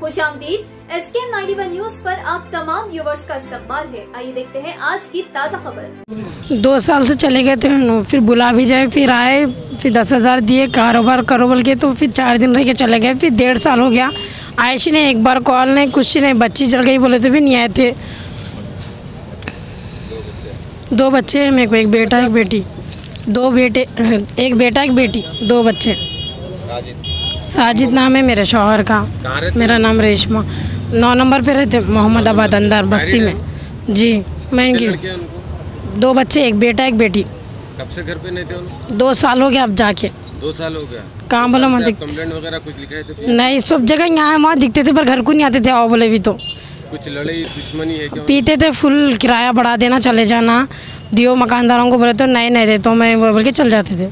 खुश आमदीद एस के एम नाइन्टी वन न्यूज़ पर आप तमाम व्यूवर्स का इस्तेमाल है। आइए देखते हैं आज की ताज़ा खबर। दो साल से चले गए थे, फिर बुला भी जाए, फिर आए, फिर दस हज़ार दिए, कारोबार करो बोल के तो फिर चार दिन रह के चले गए, फिर डेढ़ साल हो गया। आयशी ने एक बार कॉल नहीं, कुछ नहीं, बच्ची चल गई, बोले तो भी नहीं आए थे। दो बच्चे हैं, मेरे को, एक बेटा, एक बेटी। दो बेटे, एक बेटा, एक बेटी, दो बच्चे। साजिद नाम है मेरे शोहर का। मेरा नाम रेशमा। नौ नंबर पे रहते मोहम्मदाबाद अंदर बस्ती में। जी मैं उनको? दो बच्चे एक बेटा एक बेटी। कब से घर पे नहीं थे दो साल हो गया अब जाके। दो साल हो गया। कहाँ बोला मत कंप्लेंट वगैरह कुछ नहीं सब जगह यहाँ वहाँ दिखते थे पर घर को नहीं आते थे आओ बोले भी तो। कुछ लड़ाई दुश्मनी है क्या पीते थे फुल किराया बढ़ा देना चले जाना। दियो मकानदारों को बोले तो नहीं नहीं देते तो मैं वो बोल के चल जाते थे।